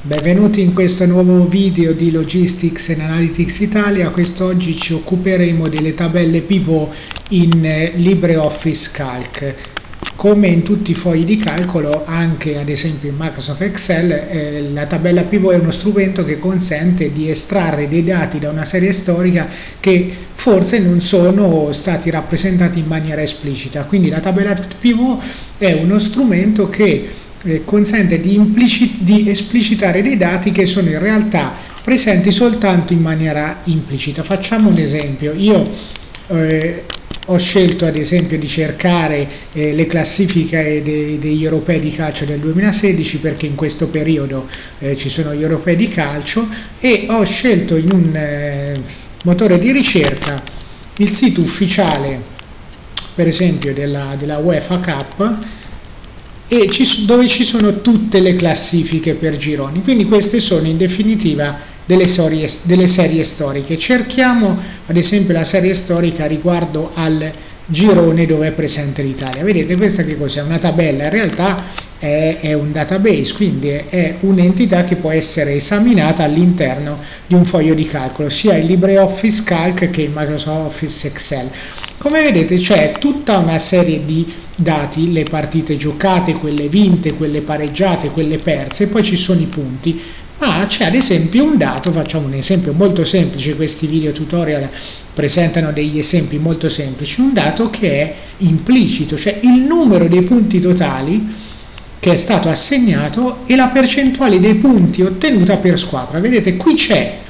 Benvenuti in questo nuovo video di Logistics and Analytics Italia. Quest'oggi ci occuperemo delle tabelle pivot in eh, LibreOffice Calc. Come in tutti i fogli di calcolo, anche ad esempio in Microsoft Excel, eh, la tabella pivot è uno strumento che consente di estrarre dei dati da una serie storica che forse non sono stati rappresentati in maniera esplicita. Quindi la tabella pivot è uno strumento che eh, consente di, di, esplicitare dei dati che sono in realtà presenti soltanto in maniera implicita. Facciamo un esempio. Io eh, ho scelto ad esempio di cercare eh, le classifiche dei, degli europei di calcio del 2016 perché in questo periodo eh, ci sono gli europei di calcio e ho scelto in un eh, motore di ricerca il sito ufficiale per esempio della, della UEFA Cup e ci, dove ci sono tutte le classifiche per gironi. Quindi queste sono in definitiva delle, storie, delle serie storiche. Cerchiamo ad esempio la serie storica riguardo al girone dove è presente l'Italia. Vedete questa che cos'è? Una tabella, in realtà è, è un database, quindi è, è un'entità che può essere esaminata all'interno di un foglio di calcolo, sia in LibreOffice Calc che in Microsoft Office Excel. Come vedete c'è tutta una serie di dati, le partite giocate, quelle vinte, quelle pareggiate, quelle perse, poi ci sono i punti, ma c'è ad esempio un dato, facciamo un esempio molto semplice, questi video tutorial presentano degli esempi molto semplici, un dato che è implicito, cioè il numero dei punti totali che è stato assegnato e la percentuale dei punti ottenuta per squadra. Vedete, qui c'è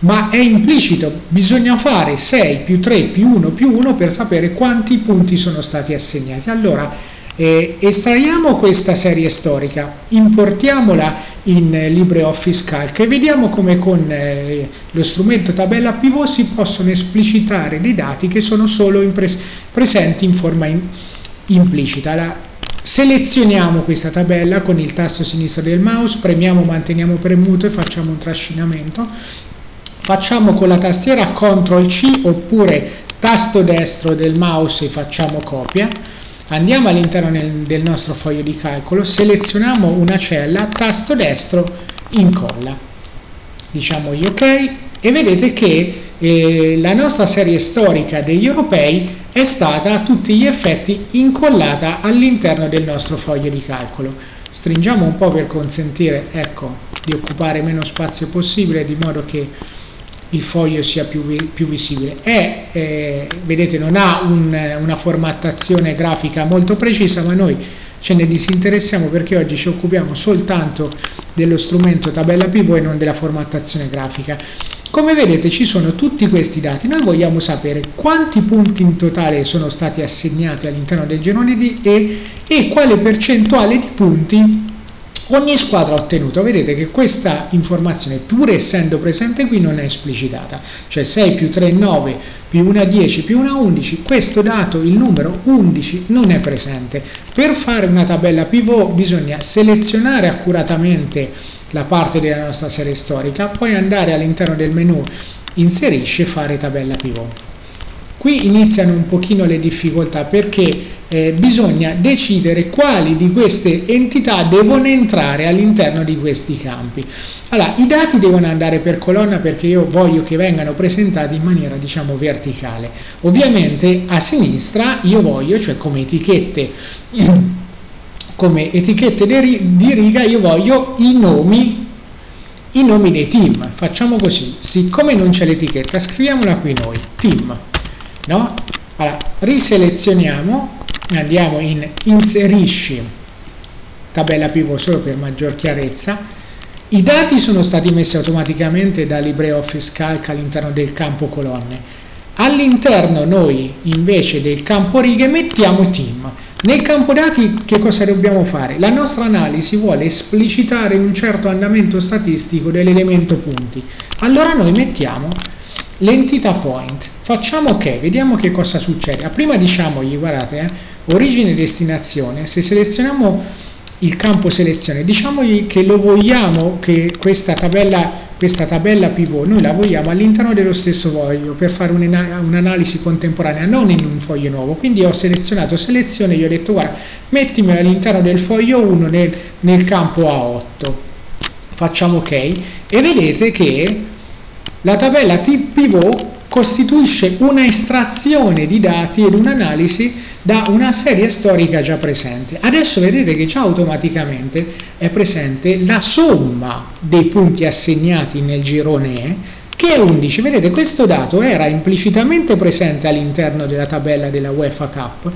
ma è implicito, bisogna fare 6 più 3 più 1 più 1 per sapere quanti punti sono stati assegnati. Allora, eh, estraiamo questa serie storica, importiamola in LibreOffice Calc e vediamo come con eh, lo strumento tabella pivot si possono esplicitare dei dati che sono solo in pres presenti in forma in implicita. La selezioniamo questa tabella con il tasto sinistro del mouse, premiamo, manteniamo premuto e facciamo un trascinamento facciamo con la tastiera CTRL C oppure tasto destro del mouse e facciamo copia. Andiamo all'interno del nostro foglio di calcolo selezioniamo una cella tasto destro incolla. Diciamo ok e vedete che eh, la nostra serie storica degli europei è stata a tutti gli effetti incollata all'interno del nostro foglio di calcolo. Stringiamo un po' per consentire ecco di occupare meno spazio possibile di modo che il foglio sia più, più visibile. È, eh, vedete, non ha un, una formattazione grafica molto precisa, ma noi ce ne disinteressiamo perché oggi ci occupiamo soltanto dello strumento tabella pivot e non della formattazione grafica. Come vedete ci sono tutti questi dati, noi vogliamo sapere quanti punti in totale sono stati assegnati all'interno del genone D e, e quale percentuale di punti ogni squadra ha ottenuto, vedete che questa informazione pur essendo presente qui non è esplicitata, cioè 6 più 3 9 più 1 10 più 1 11, questo dato, il numero 11 non è presente. Per fare una tabella pivot bisogna selezionare accuratamente la parte della nostra serie storica, poi andare all'interno del menu inserisci e fare tabella pivot. Qui iniziano un pochino le difficoltà perché eh, bisogna decidere quali di queste entità devono entrare all'interno di questi campi. Allora, i dati devono andare per colonna perché io voglio che vengano presentati in maniera diciamo verticale. Ovviamente a sinistra io voglio, cioè come etichette come etichette di riga io voglio i nomi i nomi dei team facciamo così siccome non c'è l'etichetta scriviamola qui noi team no? Allora, riselezioniamo, andiamo in inserisci tabella pivot solo per maggior chiarezza, i dati sono stati messi automaticamente da LibreOffice Calc all'interno del campo colonne. All'interno noi invece del campo righe mettiamo team. Nel campo dati che cosa dobbiamo fare? La nostra analisi vuole esplicitare un certo andamento statistico dell'elemento punti. Allora noi mettiamo l'entità point. Facciamo ok vediamo che cosa succede. Prima diciamogli guardate eh, origine e destinazione. Se selezioniamo il campo selezione diciamogli che lo vogliamo che questa tabella questa tabella pivot noi la vogliamo all'interno dello stesso foglio per fare un'analisi contemporanea non in un foglio nuovo. Quindi ho selezionato selezione e gli ho detto guarda mettimela all'interno del foglio 1 nel, nel campo A8 facciamo ok. E vedete che la tabella pivot costituisce una estrazione di dati ed un'analisi da una serie storica già presente. Adesso vedete che già automaticamente è presente la somma dei punti assegnati nel girone E, che è 11. Vedete, questo dato era implicitamente presente all'interno della tabella della UEFA Cup,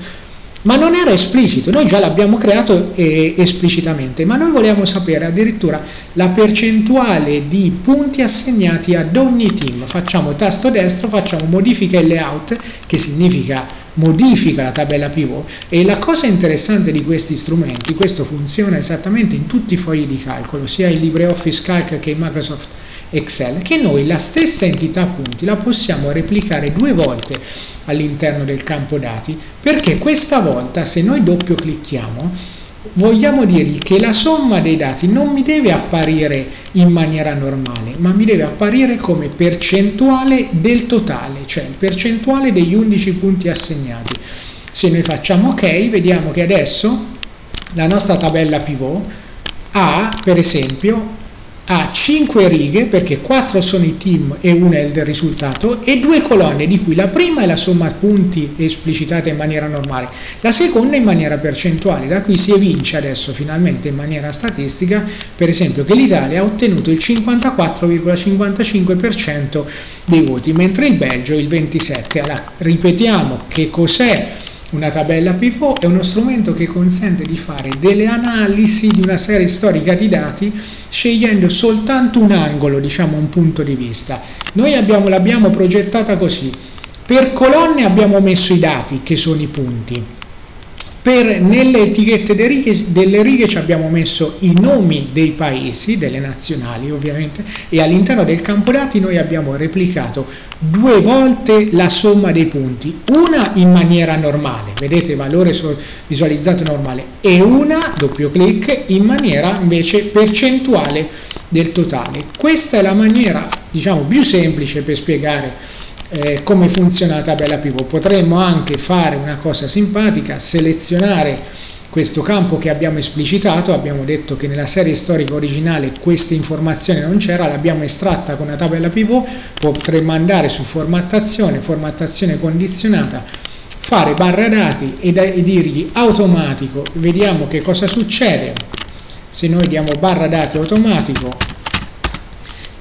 ma non era esplicito, noi già l'abbiamo creato eh, esplicitamente, ma noi vogliamo sapere addirittura la percentuale di punti assegnati ad ogni team. Facciamo tasto destro, facciamo modifica il layout, che significa modifica la tabella pivot e la cosa interessante di questi strumenti, questo funziona esattamente in tutti i fogli di calcolo, sia in LibreOffice Calc che in Microsoft Excel, che noi la stessa entità punti la possiamo replicare due volte all'interno del campo dati, perché questa volta se noi doppio clicchiamo vogliamo dirgli che la somma dei dati non mi deve apparire in maniera normale, ma mi deve apparire come percentuale del totale, cioè il percentuale degli 11 punti assegnati. Se noi facciamo ok, vediamo che adesso la nostra tabella pivot ha, per esempio, ha 5 righe perché 4 sono i team e una è il risultato e due colonne di cui la prima è la somma punti esplicitata in maniera normale, la seconda in maniera percentuale. Da qui si evince adesso finalmente in maniera statistica per esempio che l'Italia ha ottenuto il 54,55% dei voti mentre il Belgio il 27%. Allora, ripetiamo che cos'è una tabella pivot è uno strumento che consente di fare delle analisi di una serie storica di dati scegliendo soltanto un angolo, diciamo un punto di vista. Noi l'abbiamo progettata così. Per colonne abbiamo messo i dati, che sono i punti per, nelle etichette delle righe, delle righe ci abbiamo messo i nomi dei paesi, delle nazionali ovviamente, e all'interno del campo dati noi abbiamo replicato due volte la somma dei punti, una in maniera normale, vedete valore visualizzato normale, e una, doppio clic, in maniera invece percentuale del totale. Questa è la maniera diciamo più semplice per spiegare eh, come funziona la tabella pivot. Potremmo anche fare una cosa simpatica, selezionare questo campo che abbiamo esplicitato, abbiamo detto che nella serie storica originale questa informazione non c'era, l'abbiamo estratta con una tabella pivot, potremmo andare su formattazione, formattazione condizionata, fare barra dati e, e dirgli automatico, vediamo che cosa succede, se noi diamo barra dati automatico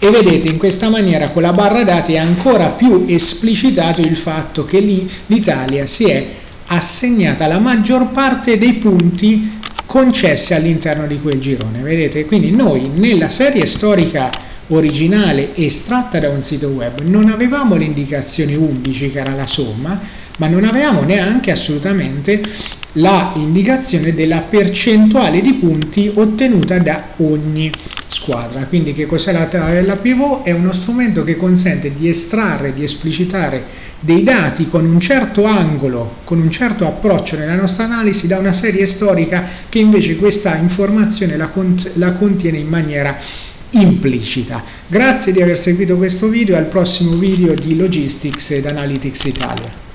e vedete in questa maniera con la barra dati è ancora più esplicitato il fatto che lì l'Italia si è assegnata la maggior parte dei punti concessi all'interno di quel girone vedete? Quindi noi nella serie storica originale estratta da un sito web non avevamo l'indicazione 11 che era la somma ma non avevamo neanche assolutamente la indicazione della percentuale di punti ottenuta da ogni squadra. Quindi che cos'è la tabella pivot? È uno strumento che consente di estrarre, di esplicitare dei dati con un certo angolo, con un certo approccio nella nostra analisi da una serie storica che invece questa informazione la, cont la contiene in maniera implicita. Grazie di aver seguito questo video e al prossimo video di Logistics ed Analytics Italia.